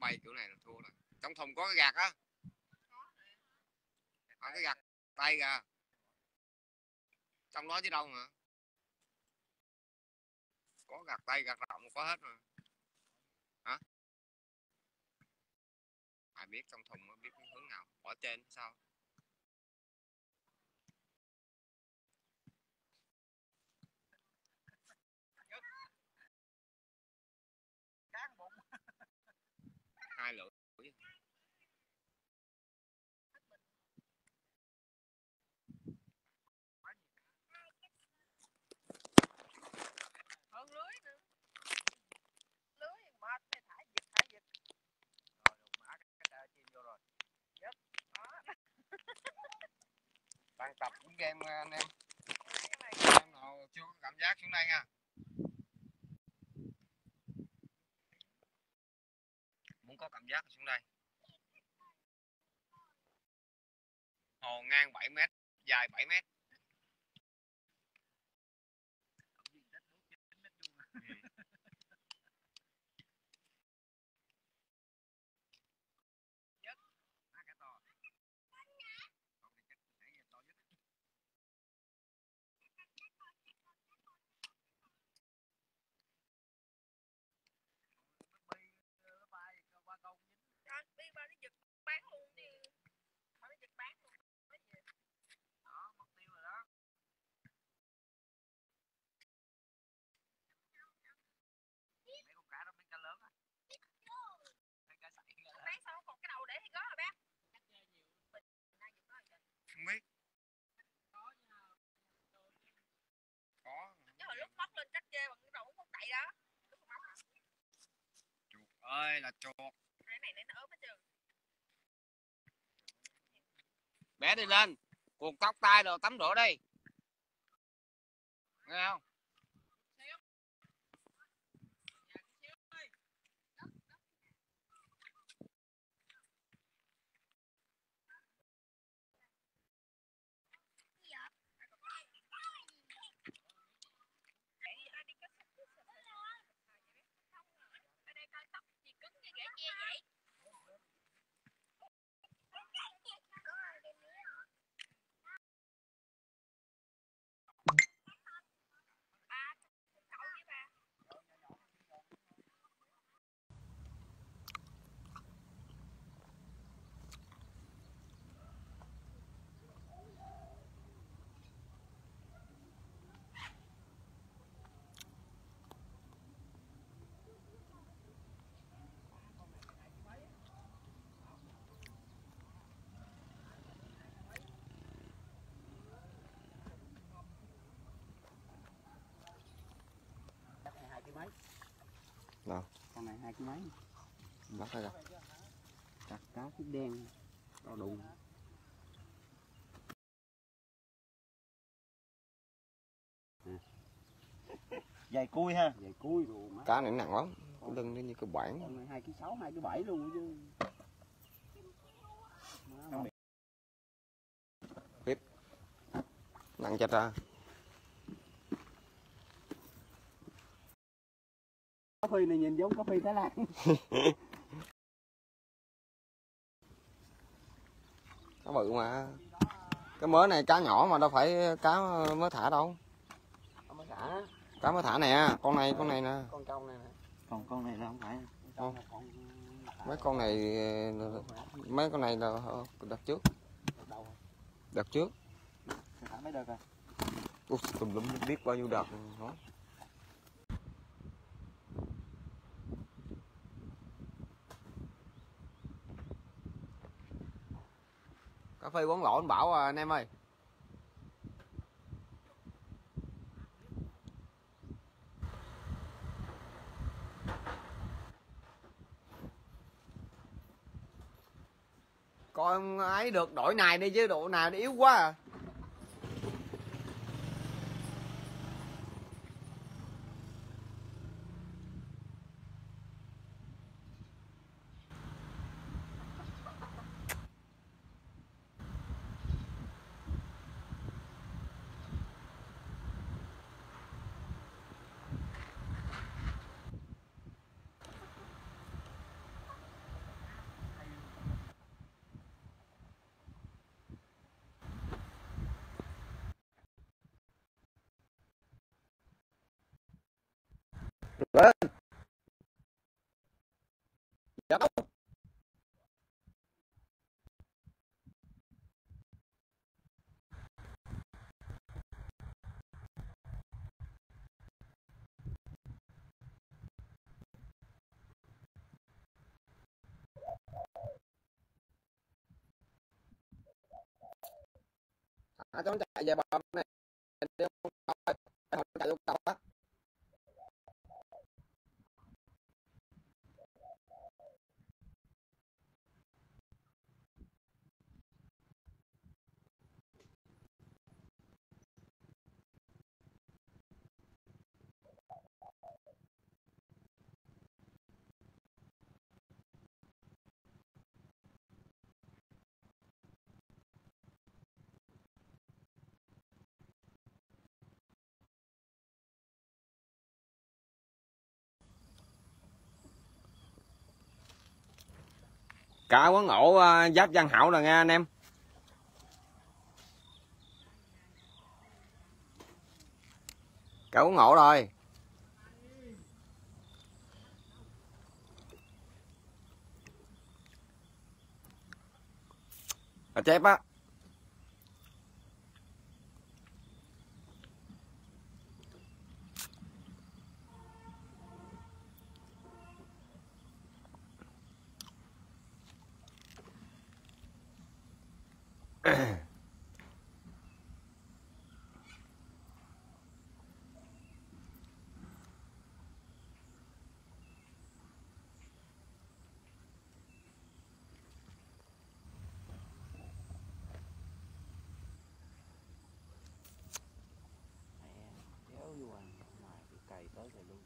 quay kiểu này là thua rồi. Trong thùng có cái gạt á. Có cái gạt tay kìa trong đó chứ đâu mà. Có gạt tay, gạt rộng có hết mà. Hả? Ai biết trong thùng nó biết hướng nào, bỏ trên sao hai lưỡi hơn lưới nữa lưới mệt thì thả giật thả giật đang tập game ờ, anh em. Em nào chưa cảm giác xuống đây nha có cảm giác xuống đây? Hồ ngang 7 mét dài 7 mét. Trời, đi ba nó giật bán luôn đi. Ba nó giật bán luôn đó mất tiêu rồi đó. Mấy con cá đó mấy cá lớn á. Mấy cá sảy bán sao còn cái đầu để thì có rồi bác không biết. Có. Chứ hồi lúc móc lên chắc chê bằng cái đầu móc đậy đó. Chuột ơi là chuột cái này để nó ốm hết trơn đi lên. Cuộn tóc tay rồi tắm rửa đi. Nghe không Để nó đi cắt tóc ở đây coi tóc gì cứng như ghẻ tre vậy ba cậu với ba Chắc này hai cái mấy. Nào. Con này hai cái mấy. bắt đây rồi Chặt cá cái đen. To đùng. Dày cui ha. Dày cui rồi má. cá này nặng lắm cái lưng nó như cái bản Con này hai cái sáu, hai cái bảy luôn chứ. Má, nặng chặt ra Cá phi này nhìn giống cá phi Thái Lan. cá bự mà cái mớ này cá nhỏ mà đâu phải cá mới thả đâu cá mới thả nè con này con này nè Con trâu này nè. Còn con này là không phải. Không. Mấy con này mấy con này là đợt trước đầu. đợt trước Thả mấy đợt rồi. Ui, tùm lum biết bao nhiêu đợt nói cà phê quán lỗ anh bảo à, anh em ơi. Coi ấy được đổi này đi chứ độ nào nó yếu quá à. Lên Dạ đâu? à, cho nó chạy về bờ này Đi không không chạy vô cầu á cả quán ổ à, giáp văn hảo rồi nha anh em. Cả quán ổ rồi. À, chép á Mẹ kéo vô anh ngoài bị cày tới thì luôn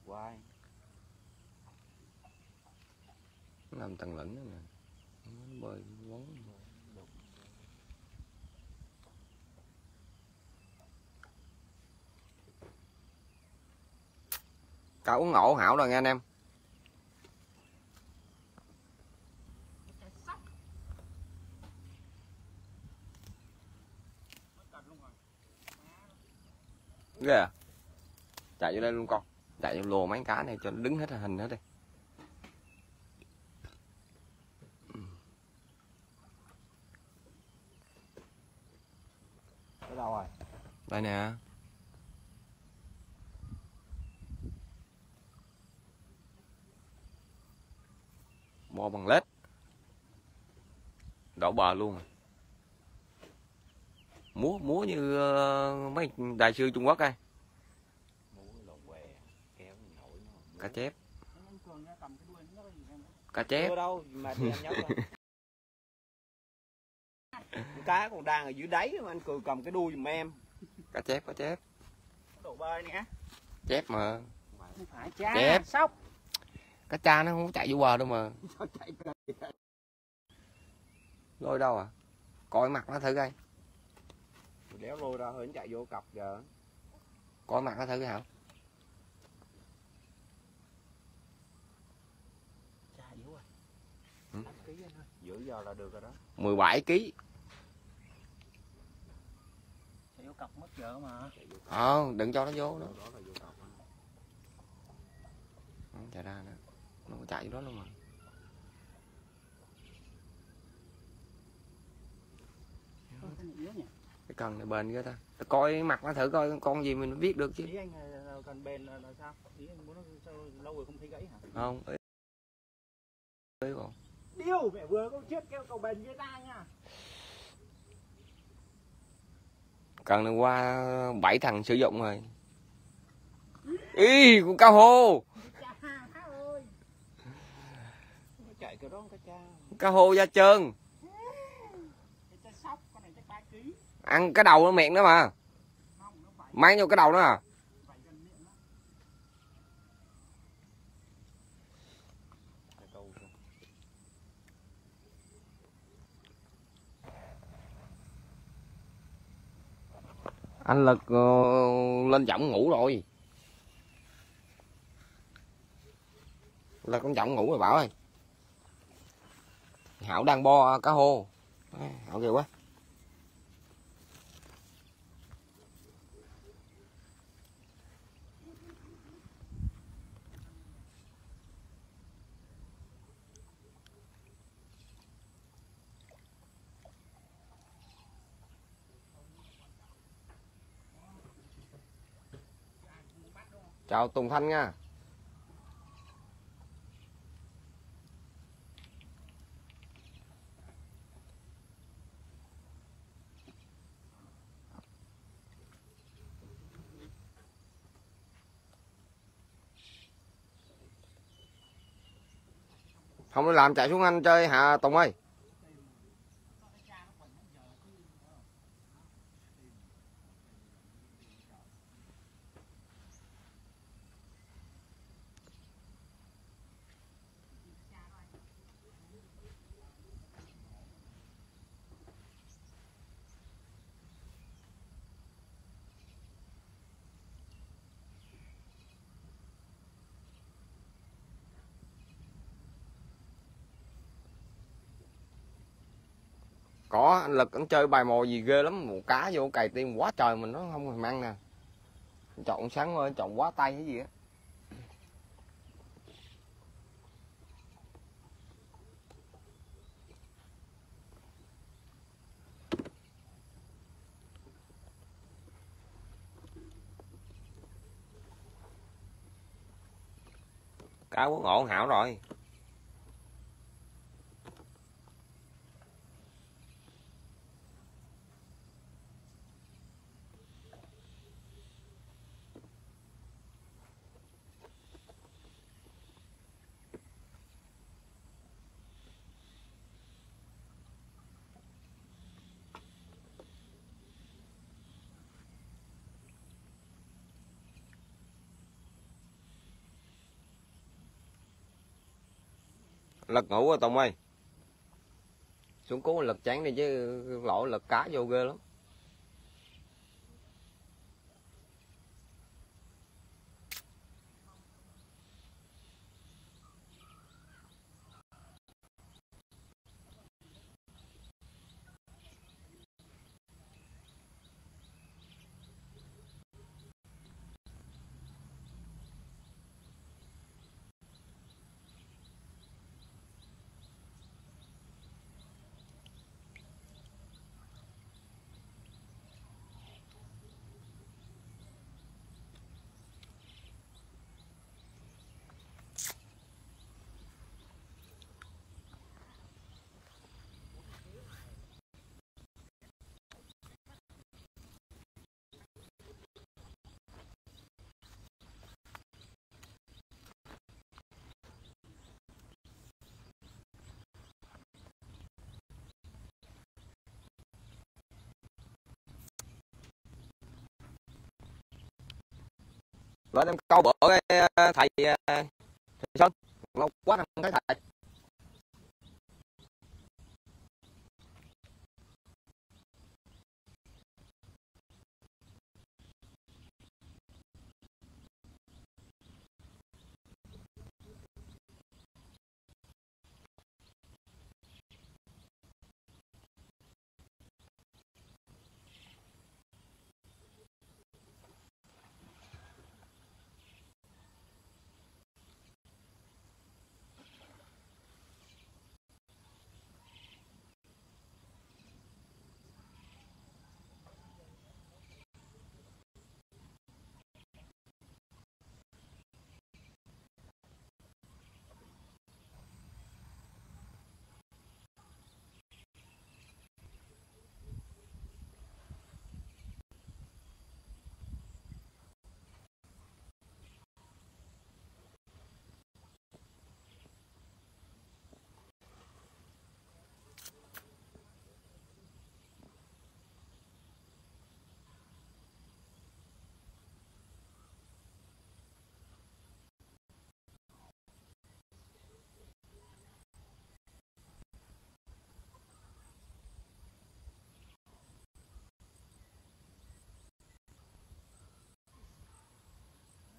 quay làm tầng lĩnh nữa nè. Nó bơi quấn. Cả uống ổ hảo rồi nha anh em. Ghê à? Chạy vô đây luôn con. Chạy vô lồ mấy cá này cho nó đứng hết hình hết đi. Ở đâu rồi? Đây nè bo bằng lết. Đổ bờ luôn. Múa múa như ờ, mấy đại sư trung quốc ai? Mua lộn què kéo thì nổi nó cá chép. Cá chép. Chưa đâu mà đi anh nhóc rồi cá còn đang ở dưới đáy mà anh cười cầm cái đuôi giùm em. Cá chép cá chép. Đồ bơi nè. Chép mà. Không phải Chép. sóc cá cha nó không chạy vô bờ đâu mà. Sao chạy cày lôi đâu à? Coi mặt nó thử coi. Đéo lôi ra hơi chạy vô cọc giờ. Coi mặt nó thử yếu rồi Ừ. giữa giờ là được rồi đó. 17 kg chạy vô cọc mất giờ mà. Ờ đừng cho nó vô đó đó là vô cọc không chạy ra nữa nó chạy đó luôn mà. Cái cần này bền ghê ta. Coi mặt nó thử coi con gì mình biết được chứ. Ý anh là cần bền là, là sao? Ý anh muốn nó lâu rồi không thấy gãy hả? Không ý ý còn điêu mẹ vừa có chết kêu cầu bền với ta nha. Cần này qua bảy thằng sử dụng rồi. Ý con cá hô cha má ơi nó chạy cái đó cá cha cá hô da trơn. Ăn cái đầu nó miệng đó mà. Mang vô cái đầu nó à. Anh lực uh, lên giọng ngủ rồi. Là con giọng ngủ rồi bảo ơi. Hảo đang bo cá hô. Hảo ghê quá. Chào Tùng Thanh nha. Không đi làm chạy xuống anh chơi hả Tùng ơi? Có, anh lực anh chơi bài mò gì ghê lắm, một cá vô cày tim quá trời mình nó không thèm ăn nè. Chọn sáng ơi, chọn quá tay cái gì á. Cá quốc ổn hảo rồi. Lật ngủ rồi Tùng ơi. Xuống cứu lật chán đi chứ, lỗ lật cá vô ghê lắm. Lên em câu bữa ờ, ờ, cái thầy thầy sơn. Lâu quá không thấy thầy.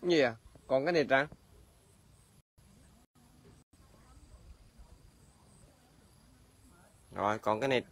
Gì à? Còn cái này trắng, rồi còn cái này